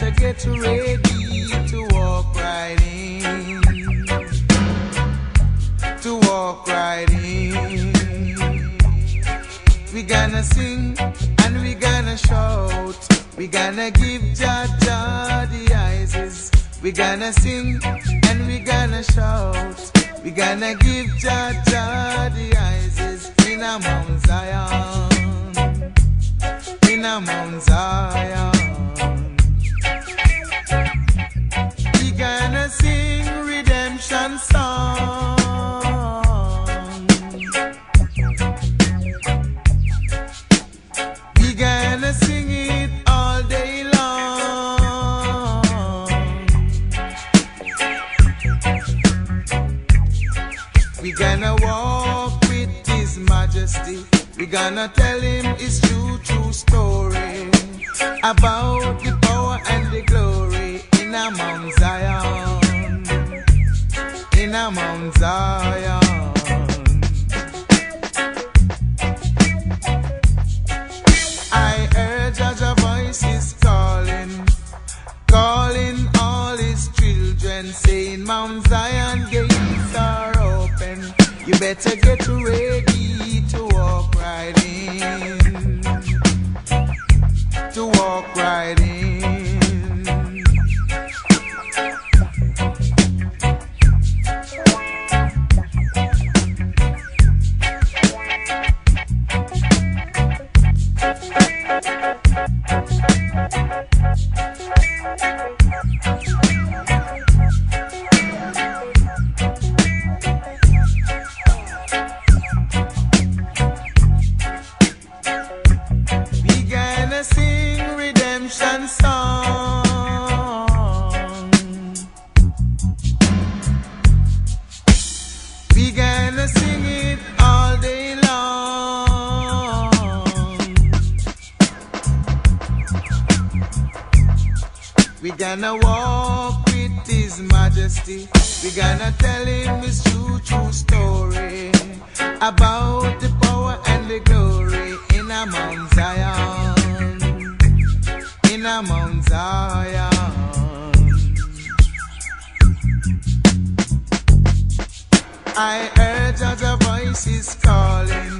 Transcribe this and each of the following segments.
Better get ready to walk right in. To walk right in. We gonna sing and we gonna shout. We gonna give Jah the eyes. We gonna sing and we gonna shout. We gonna give Jah the eyes in a Mount Zion. In a Mount Zion. Majesty. We gonna tell Him His true, true story about In a Mount Zion. I heard Jah Jah voices calling, calling all his children, saying, Mount Zion gates are open. You better get ready Began a sing redemption. Gonna walk with His Majesty. We're gonna tell Him His true, true story about the power and the glory in a Mount Zion. In a Mount Zion. I heard Jah Jah voices calling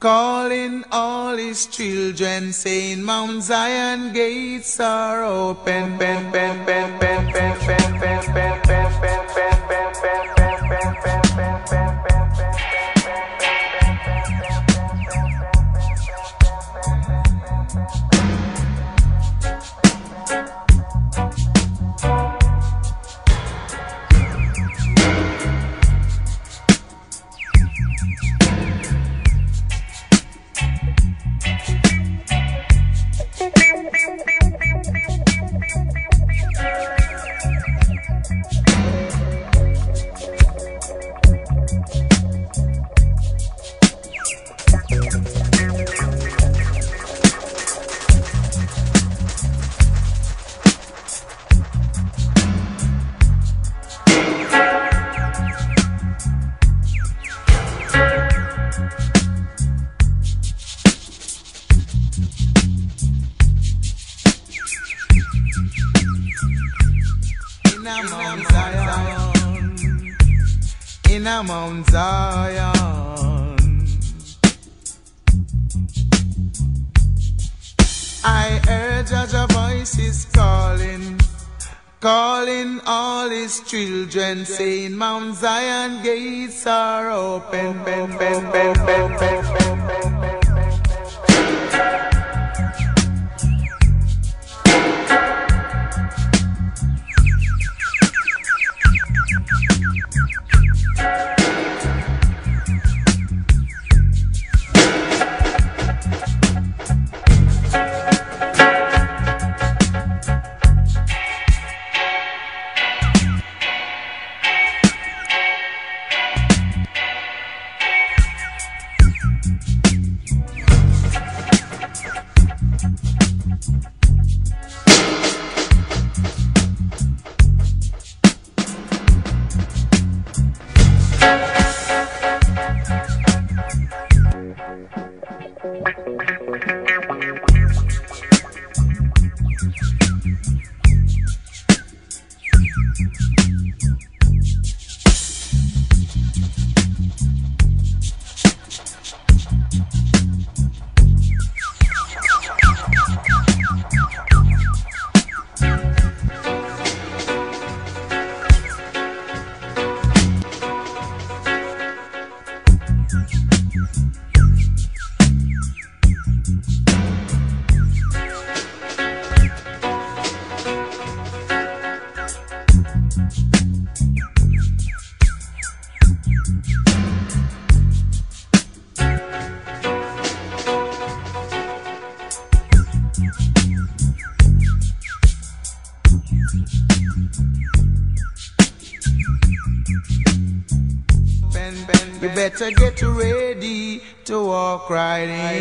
calling all his children, saying, Mount Zion gates are open. teach. A Mount Zion, in a Mount Zion. I heard Jah Jah voices calling, calling all his children, saying, Mount Zion gates are open. Ben, You better get ready to walk right in.